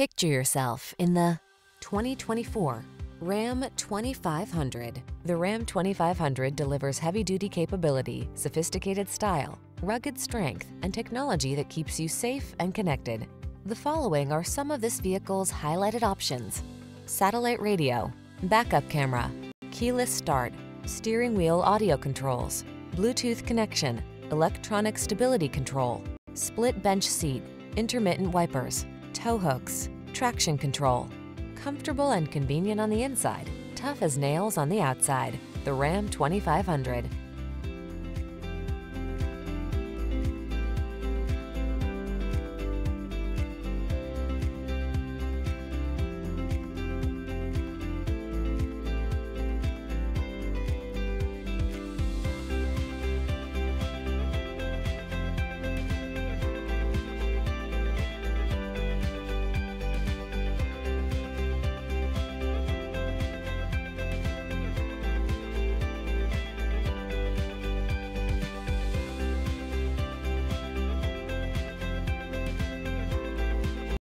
Picture yourself in the 2024 Ram 2500. The Ram 2500 delivers heavy-duty capability, sophisticated style, rugged strength, and technology that keeps you safe and connected. The following are some of this vehicle's highlighted options. Satellite radio, backup camera, keyless start, steering wheel audio controls, Bluetooth connection, electronic stability control, split bench seat, intermittent wipers, tow hooks, traction control. Comfortable and convenient on the inside, tough as nails on the outside. The Ram 2500.